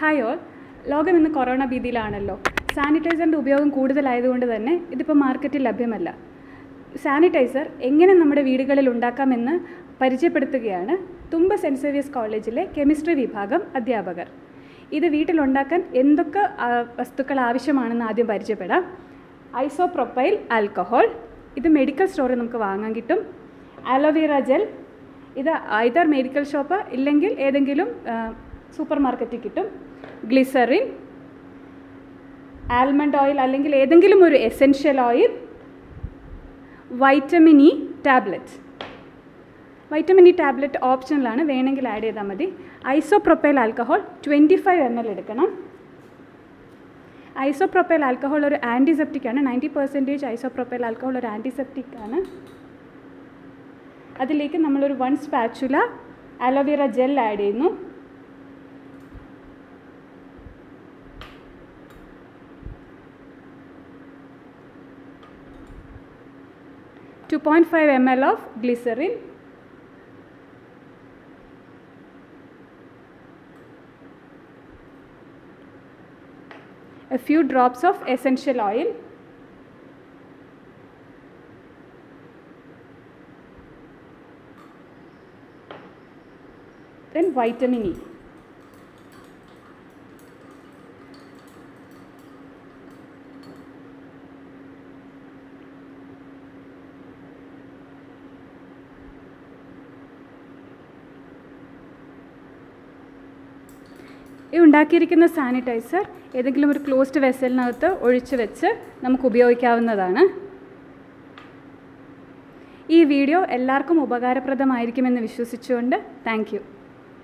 Hi all ലോകം ഇന്ന് corona ഭീതിയിലാണല്ലോ. സാനിറ്റൈസറിന്റെ ഉപയോഗം കൂടുതലായതുകൊണ്ട് തന്നെ ഇതിപ്പോൾ മാർക്കറ്റിൽ ലഭ്യമല്ല. സാനിറ്റൈസർ എങ്ങനെ നമ്മുടെ വീടുകളിൽ ഉണ്ടാക്കാമെന്ന് പരിചയപ്പെടുത്തുകയാണ് തുമ്പ സെന്റ് സേവിയസ് കോളേജിലെ കെമിസ്ട്രി വിഭാഗം അധ്യാപകർ. ഇത് വീട്ടിലുണ്ടാക്കാൻ എന്തൊക്കെ വസ്തുക്കൾ ആവശ്യമാണെന്ന് ആദ്യം പരിചയപ്പെടാം. ഐസോപ്രൊപ്പൈൽ ആൽക്കഹോൾ ഇത് മെഡിക്കൽ സ്റ്റോറിൽ നമുക്ക് വാങ്ങാൻ കിട്ടും. അലോവേറ ജെൽ ഇത് ഐതർ മെഡിക്കൽ ഷോപ്പ് ഇല്ലെങ്കിൽ ഏതെങ്കിലും സൂപ്പർ മാർക്കറ്റിൽ കിട്ടും. ഗ്ലിസറിൻ ആൽമണ്ട് ഓയിൽ അല്ലെങ്കിൽ ഏതെങ്കിലും ഒരു essential oil vitamin E tablet vitamin E tablet ഓപ്ഷനിലാണ് വേണമെങ്കിൽ ആഡ് ചെയ്താൽ മതി. Isopropyl alcohol twenty five M L എടുക്കണം. ഐസോപ്രൊപ്പൈൽ ആൽക്കഹോൾ ഒരു ആന്റിസെപ്റ്റിക് ആണ്. നയന്റി പെർസെന്റേജ് ഐസോപ്രൊപ്പൈൽ ആൽക്കഹോൾ ഒരു ആന്റിസെപ്റ്റിക് ആണ്. അതിലേക്ക് നമ്മളൊരു one spatula aloe vera gel add ചെയ്യുന്നു. 2.5 ml of glycerin. A few drops of essential oil. Then vitamin E. ഈ ഉണ്ടാക്കിയിരിക്കുന്ന സാനിറ്റൈസർ ഏതെങ്കിലും ഒരു ക്ലോസ്ഡ് വെസലിനകത്ത് ഒഴിച്ചു വെച്ച് നമുക്ക് ഉപയോഗിക്കാവുന്നതാണ്. ഈ വീഡിയോ എല്ലാവർക്കും ഉപകാരപ്രദമായിരിക്കുമെന്ന് വിശ്വസിച്ചുകൊണ്ട് താങ്ക്